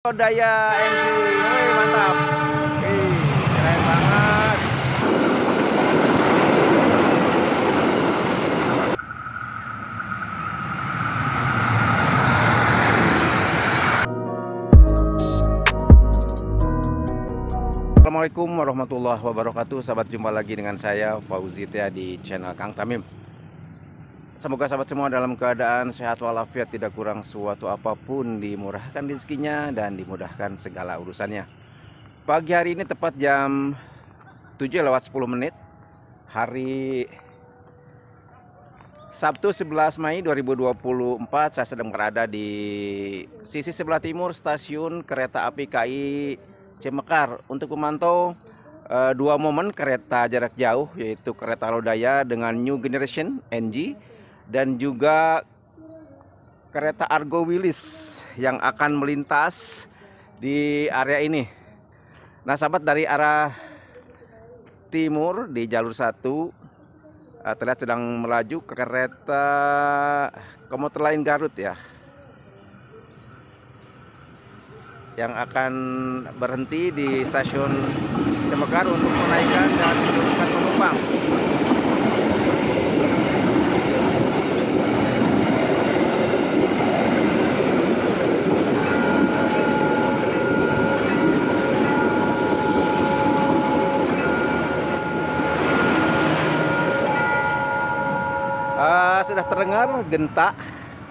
Daya NG, Wih, mantap. Assalamualaikum warahmatullahi wabarakatuh. Sahabat jumpa lagi dengan saya Fauzi Tia di channel Kang Tamim Semoga sahabat semua dalam keadaan sehat walafiat Tidak kurang suatu apa pun Dimurahkan rezekinya dan dimudahkan segala urusannya. Pagi hari ini tepat jam 7 lewat 10 menit Hari Sabtu 11 Mei 2024 Saya sedang berada di sisi sebelah timur stasiun kereta api KI Cemekar untuk memantau uh, dua momen kereta jarak jauh yaitu kereta Lodaya dengan New Generation NG dan juga kereta Argo Willis yang akan melintas di area ini. Nah, sahabat dari arah timur di jalur satu uh, terlihat sedang melaju ke kereta komuter lain Garut ya. yang akan berhenti di stasiun Cemekar untuk menaikkan dan menurunkan penumpang. Sudah terdengar gentak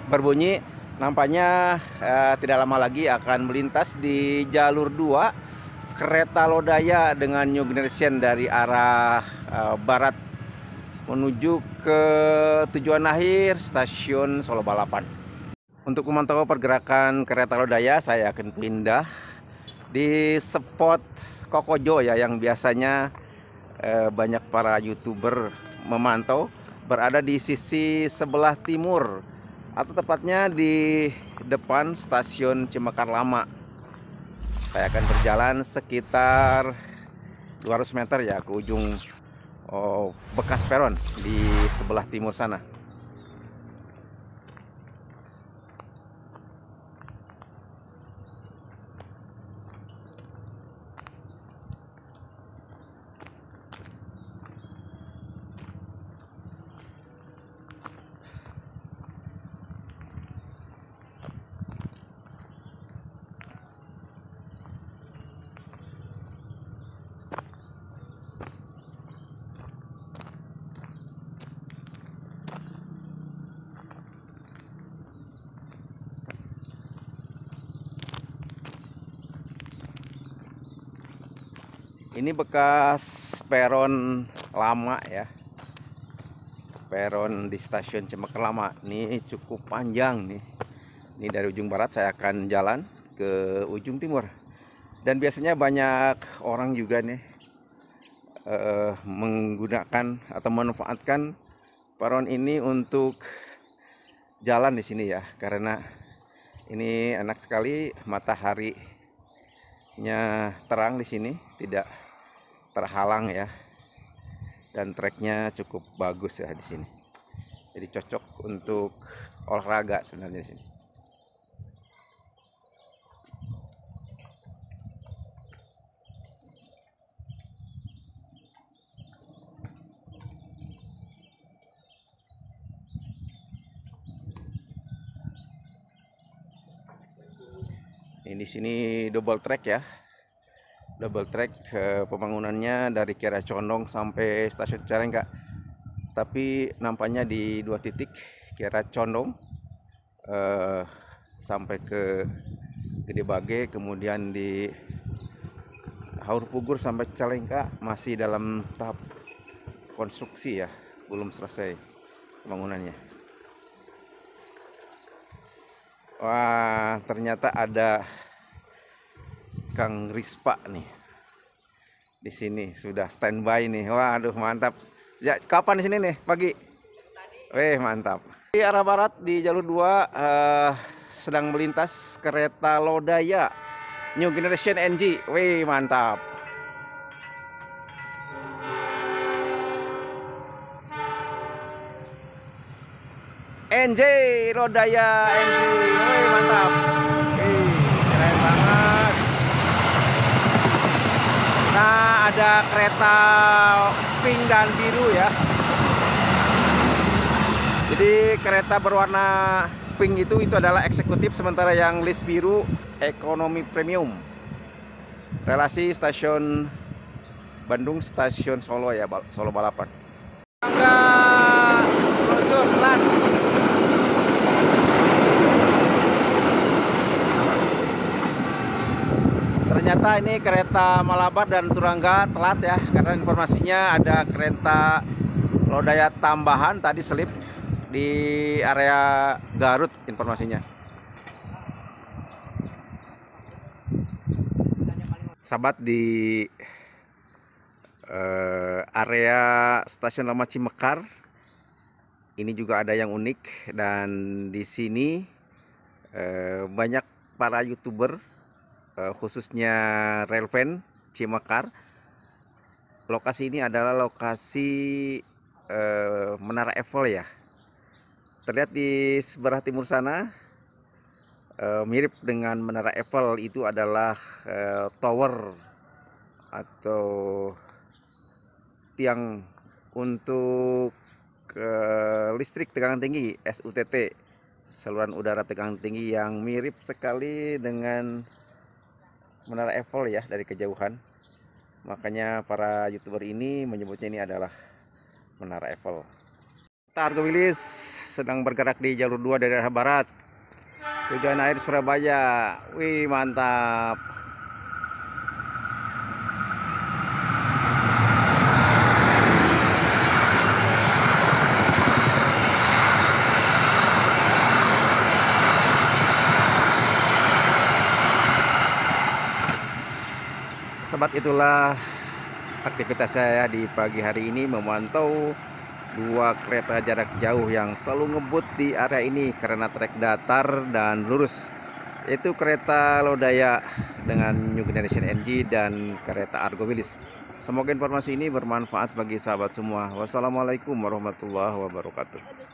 berbunyi nampaknya uh, tidak lama lagi akan melintas di jalur 2 kereta Lodaya dengan New Generation dari arah uh, barat menuju ke tujuan akhir stasiun Solo Balapan. Untuk memantau pergerakan kereta Lodaya saya akan pindah di spot Kokojo ya yang biasanya uh, banyak para youtuber memantau berada di sisi sebelah timur atau tepatnya di depan stasiun Cimekar Lama. Saya akan berjalan sekitar 200 meter ya ke ujung oh, bekas peron di sebelah timur sana. Ini bekas peron lama ya. Peron di stasiun Cemekar Lama. Ini cukup panjang nih. Ini dari ujung barat saya akan jalan ke ujung timur. Dan biasanya banyak orang juga nih uh, menggunakan atau memanfaatkan peron ini untuk jalan di sini ya. Karena ini enak sekali matahari nya terang di sini tidak terhalang ya. Dan treknya cukup bagus ya di sini. Jadi cocok untuk olahraga sebenarnya di sini ini sini double track ya. Double track eh, pembangunannya dari Kira Condong sampai stasiun Calengka tapi nampaknya di dua titik Kira Condong eh, sampai ke Gede Bage kemudian di Haur Pugur sampai Calengka masih dalam tahap konstruksi ya belum selesai pembangunannya. Wah, ternyata ada Kang Rispa nih. Di sini sudah standby nih. Waduh, mantap. Ya, kapan di sini nih? Pagi. Weh, mantap. Di arah barat di jalur 2 uh, sedang melintas kereta Lodaya New Generation NG. Weh, mantap. NJ Lodaya NJ. Wih, mantap. Wih, keren banget. Ada kereta pink dan biru ya. Jadi kereta berwarna pink itu itu adalah eksekutif sementara yang list biru ekonomi premium. Relasi stasiun Bandung stasiun Solo ya Solo balapan. Ternyata ini kereta Malabar dan Turangga telat ya karena informasinya ada kereta Lodaya tambahan tadi selip di area Garut informasinya. Sahabat di uh, area stasiun lama Cimekar ini juga ada yang unik dan di sini uh, banyak para youtuber uh, khususnya Relven Cimekar. Lokasi ini adalah lokasi uh, Menara Eiffel ya. Terlihat di sebelah timur sana e, mirip dengan menara Eiffel. Itu adalah e, tower atau tiang untuk e, listrik tegangan tinggi SUTT saluran udara tegangan tinggi yang mirip sekali dengan menara Eiffel ya dari kejauhan. Makanya para youtuber ini menyebutnya ini adalah menara Eiffel Argo Wilis sedang bergerak di jalur 2 dari arah barat. Tujuan air Surabaya. Wih mantap Sobat itulah aktivitas saya di pagi hari ini memantau dua kereta jarak jauh yang selalu ngebut di area ini karena trek datar dan lurus. Itu kereta Lodaya dengan New Generation NG dan kereta Argo Wilis semoga informasi ini bermanfaat bagi sahabat semua. Wassalamualaikum warahmatullahi wabarakatuh